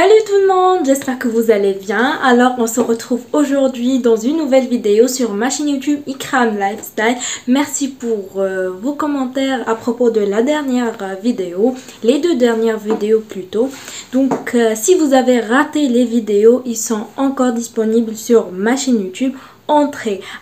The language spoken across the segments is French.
Salut tout le monde, j'espère que vous allez bien. Alors on se retrouve aujourd'hui dans une nouvelle vidéo sur ma chaîne YouTube Ikram Lifestyle. Merci pour euh, vos commentaires à propos de la dernière euh, vidéo, les deux dernières vidéos plutôt. Donc euh, si vous avez raté les vidéos, ils sont encore disponibles sur ma chaîne YouTube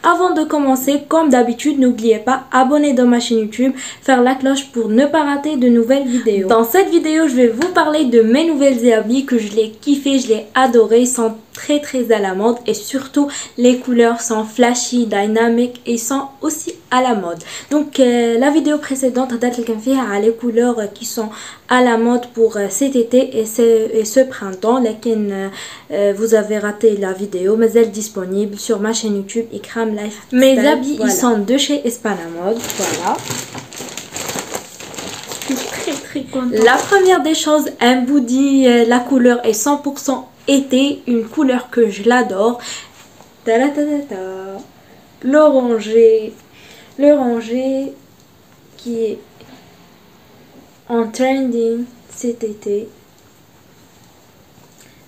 Avant de commencer, comme d'habitude, n'oubliez pas abonner dans ma chaîne YouTube, faire la cloche pour ne pas rater de nouvelles vidéos. Dans cette vidéo, je vais vous parler de mes nouvelles habits que je l'ai kiffé, je l'ai adoré, sont très très à la mode et surtout les couleurs sont flashy, dynamiques et sont aussi à la mode. Donc euh, la vidéo précédente a à les couleurs qui sont à la mode pour euh, cet été et ce, et ce printemps. Lesquelles euh, vous avez raté la vidéo, mais elle est disponible sur ma chaîne YouTube Ikram Life. Mes habits ils sont de chez Mode Voilà. Très, très la première des choses, un body, la couleur est 100% une couleur que je l'adore. L'orangé, l'orangé qui est en trending cet été.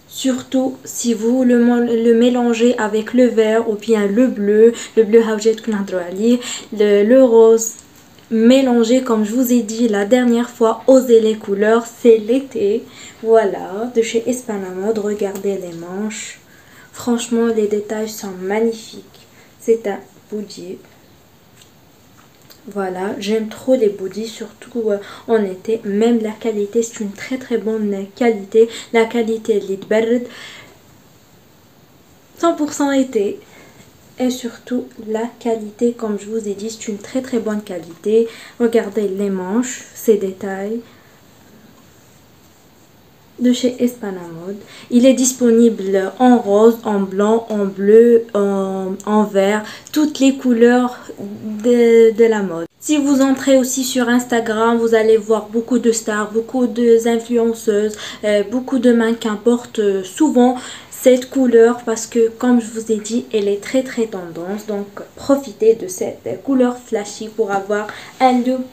Surtout si vous le, le, mélangez avec le vert ou bien le bleu, le bleu le, le rose mélangé comme je vous ai dit la dernière fois, osez les couleurs, c'est l'été. Voilà, de chez Espanamode, regardez les manches. Franchement, les détails sont magnifiques. C'est un boudier. Voilà, j'aime trop les boudies, surtout euh, en été. Même la qualité, c'est une très très bonne qualité. La qualité Lidberd, 100% été et surtout la qualité comme je vous ai dit c'est une très très bonne qualité regardez les manches ces détails de chez Mode. Il est disponible en rose, en blanc, en bleu, en, vert, toutes les couleurs de, la mode. Si vous entrez aussi sur Instagram, vous allez voir beaucoup de stars, beaucoup d'influenceuses, euh, beaucoup de mannequins portent euh, souvent cette couleur parce que comme je vous ai dit elle est très très tendance. Donc profitez de cette couleur flashy pour avoir un look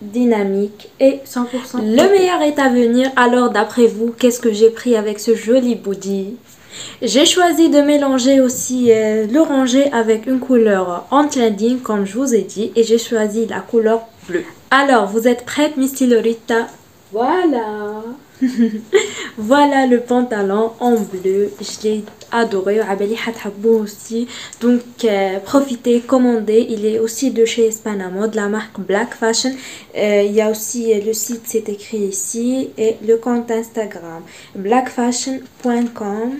dynamique et 100% le meilleur est à venir. Alors d'après vous qu'est-ce que j'ai pris avec ce joli body? J'ai choisi de mélanger aussi euh, l'oranger avec une couleur en trending comme je vous ai dit et j'ai choisi la couleur bleue. Alors vous êtes prête Miss Lorita voilà voilà le pantalon en bleu. Je l'ai adoré aussi. Donc euh, profitez commandez. Il est aussi de chez de la marque Black Fashion. Euh, il y a aussi euh, le site c'est écrit ici. Et le compte Instagram blackfashion.com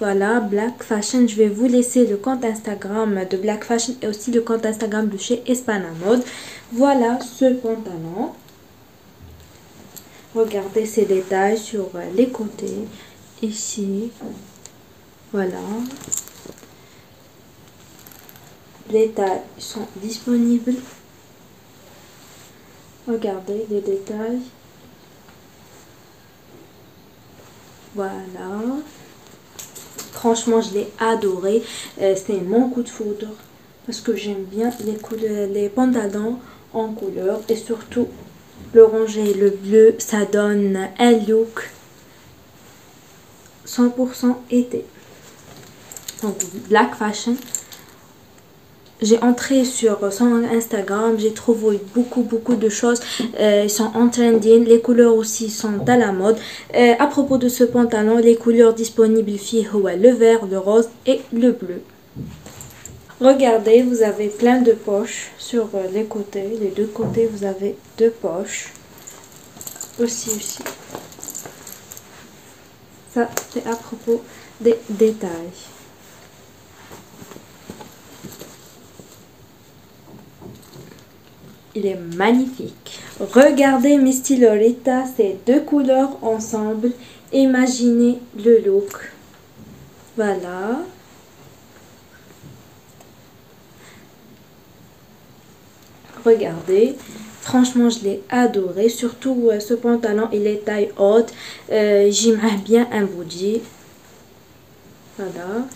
voilà, Black Fashion. Je vais vous laisser le compte Instagram de Black Fashion et aussi le compte Instagram de chez Mode. Voilà ce pantalon. Regardez ces détails sur les côtés. Ici. Voilà. Les tailles sont disponibles. Regardez les détails. Voilà. Franchement, je l'ai adoré. Euh, c'est mon coup de foudre. Parce que j'aime bien les, les pantalons en couleur. Et surtout L'orange et le bleu, ça donne un look 100% été. Donc, Black Fashion. J'ai entré sur son Instagram, j'ai trouvé beaucoup beaucoup de choses. Euh, ils sont en trending, les couleurs aussi sont à la mode. Euh, à propos de ce pantalon, les couleurs disponibles le vert, le rose et le bleu. Regardez, vous avez plein de poches sur euh, les côtés. Les deux côtés, vous avez deux poches. Aussi, aussi. Ça, c'est à propos des détails. Il est magnifique. Regardez Misty Lolita, ces deux couleurs ensemble. Imaginez le look. Voilà. Regardez franchement je l'ai adoré surtout euh, ce pantalon il est taille haute. Euh, j'aimerais bien un body voilà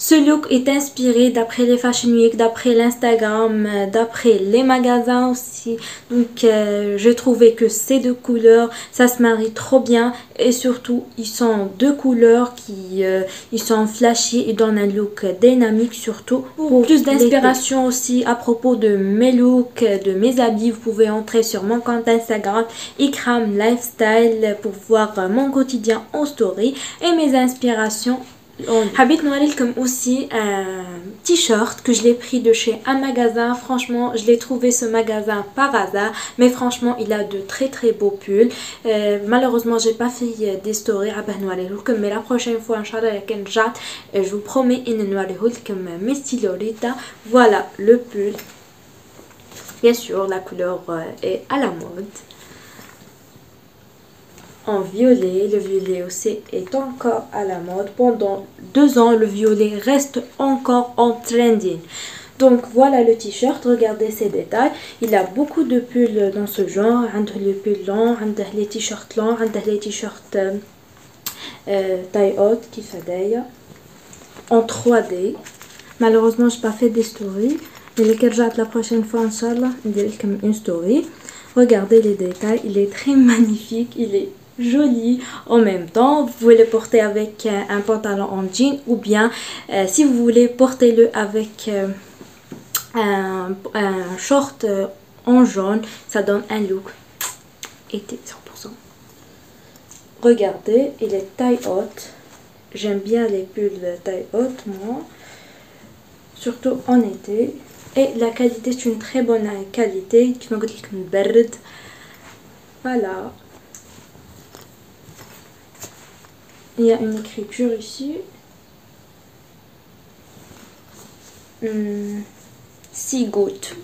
Ce look est inspiré d'après les Fashion Week, d'après l'Instagram, euh, d'après les magasins aussi. Donc euh, j'ai trouvé que ces deux couleurs, ça se marie trop bien. Et surtout, ils sont deux couleurs qui euh, ils sont flashy et donnent un look dynamique surtout. Pour plus d'inspiration aussi à propos de mes looks, de mes habits, vous pouvez entrer sur mon compte Instagram Ikram Lifestyle pour voir mon quotidien en story et mes inspirations Habit comme aussi un t-shirt que je l'ai pris de chez un magasin. Franchement, je l'ai trouvé ce magasin par hasard. Mais franchement, il a de très très beaux pulls. Euh, malheureusement, j'ai pas fait des stories à Mais la prochaine fois, Inch'Allah, je vous promets une comme mes stylorita. Voilà le pull. Bien sûr, la couleur euh, est à la mode en violet. Le violet aussi est encore à la mode. Pendant deux ans, le violet reste encore en trending. Donc voilà le t-shirt, regardez ces détails. Il a beaucoup de pulls dans ce genre. Les pulls longs, les t-shirts longs, les t-shirts euh, euh, taille haute qui fait en 3D. Malheureusement, je n'ai pas fait des stories. Mais lesquels j'ai la prochaine fois, Inch'Allah, comme une story. Regardez les détails, il est très magnifique, il est joli en même temps. Vous pouvez le porter avec euh, un pantalon en jean ou bien euh, si vous voulez portez-le avec euh, un, short en jaune. Ça donne un look été 100%. Regardez, il est taille haute. J'aime bien les pulls taille haute moi. Surtout en été. Et la qualité, c'est une très bonne qualité. Voilà. Il y a une écriture ici. Hmm. Six gouttes.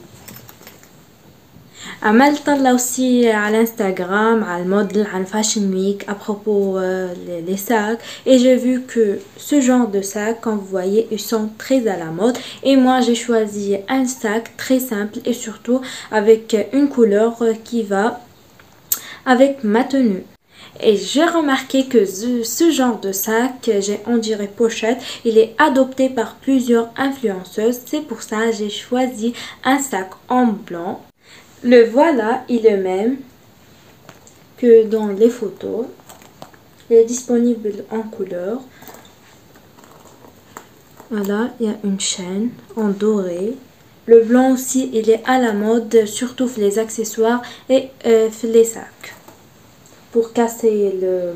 عملت là aussi à l'Instagram à le mode à Fashion Week à propos euh, les, sacs et j'ai vu que ce genre de sacs comme vous voyez ils sont très à la mode et moi j'ai choisi un sac très simple et surtout avec une couleur qui va avec ma tenue et j'ai remarqué que ce, genre de sac, j'ai on dirait pochette, il est adopté par plusieurs influenceuses. C'est pour ça que j'ai choisi un sac en blanc. Le voilà, il est même que dans les photos. Il est disponible en couleur. Voilà, il y a une chaîne en doré. Le blanc aussi, il est à la mode, surtout les accessoires et euh, les sacs pour casser le,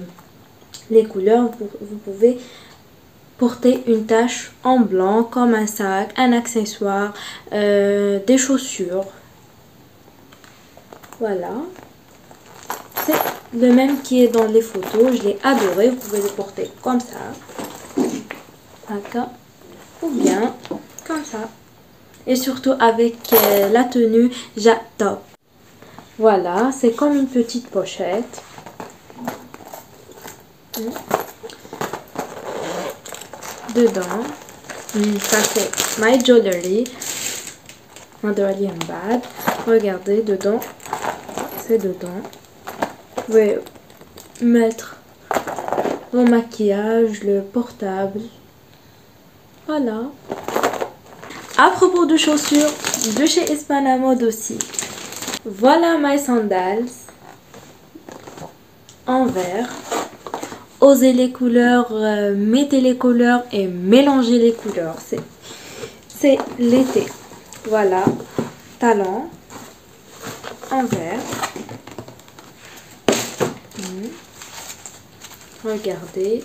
les couleurs, vous, pouvez porter une tache en blanc comme un sac, un accessoire, euh, des chaussures. Voilà. C'est le même qui est dans les photos. Je l'ai adoré. Vous pouvez le porter comme ça. D'accord. Ou bien comme ça. Et surtout avec euh, la tenue top. Voilà, c'est comme une petite pochette. Dedans, ça c'est My Jewelry. Jewelry and Bad. Regardez, dedans, c'est dedans. Vous pouvez mettre vos maquillage, le portable. Voilà. À propos de chaussures, de chez Mode aussi. Voilà my sandals en vert osez les couleurs, euh, mettez les couleurs et mélangez les couleurs. C'est l'été. Voilà, talon en vert. Hmm. Regardez,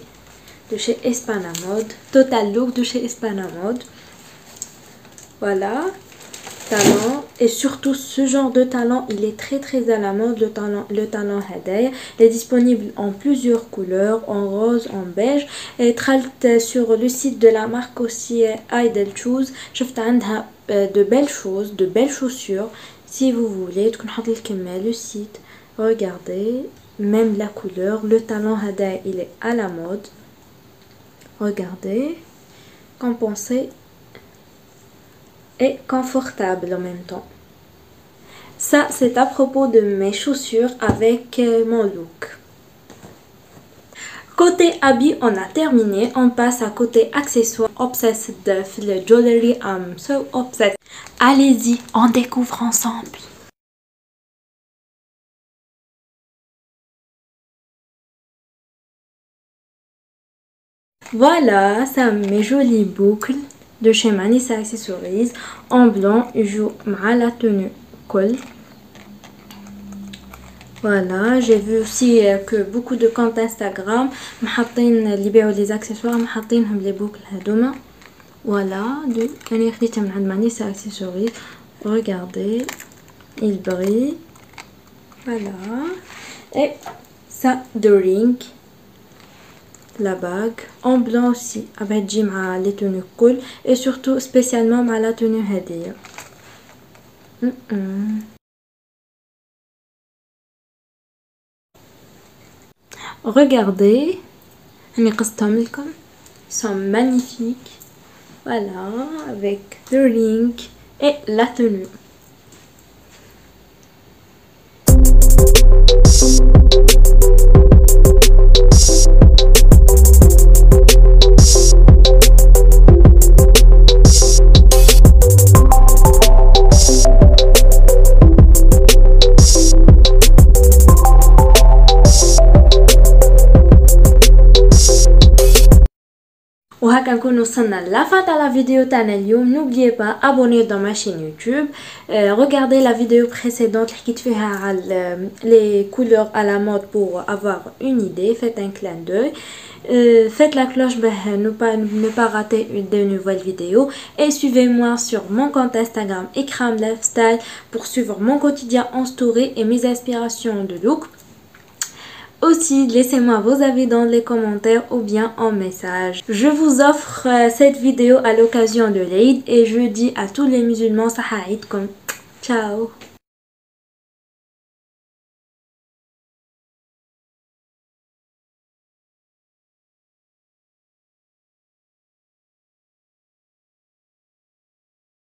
de chez Espanamode. Total Look de chez Espanamode. Voilà, talent et surtout ce genre de talent il est très très à la mode le talent le talent Hadaya il est disponible en plusieurs couleurs en rose en beige et tralt sur le site de la marque aussi Idle Shoes شفت عندها de belles choses de belles chaussures si vous voulez le site regardez même la couleur le talent Hadaya il est à la mode regardez qu'en pensez confortable en même temps. Ça, c'est à propos de mes chaussures avec euh, mon look. Côté habits, on a terminé. On passe à côté accessoires. Obsessed le jewelry. I'm so obsessed. Allez-y, on découvre ensemble. Voilà, ça mes jolies boucles de chez Manissa Accessories en blanc. Je joue à la tenue col. Voilà, j'ai vu aussi euh, que beaucoup de comptes Instagram محاطين اللي يبيعوا les accessoires محاطينهم les boucles هذوما voilà de انا خديتها من عند مانيسا accessories regardez il brille voilà et ça de ring la bague. En blanc aussi, avec Jim à les tenues cool et surtout spécialement à la tenue Hadia. Mm -mm. Regardez, ils sont magnifiques. Voilà, avec le Link et la tenue. نكون وصلنا لافا تاع لا فيديو تاعنا اليوم نوبليي با ابوني دون ما شين يوتيوب regardez لا فيديو بريسيدونت اللي حكيت فيها على لي كولور ا لا مود بور افوار اون ايدي فيت ان كلان دوي faites la cloche pour ne pas, ne pas rater une de nouvelles vidéos et suivez-moi sur mon compte Instagram Ikram Lifestyle pour suivre mon quotidien en story et mes aspirations de look. Aussi, laissez-moi vos avis dans les commentaires ou bien en message. Je vous offre euh, cette vidéo à l'occasion de l'Aïd et je dis à tous les musulmans, comme Ciao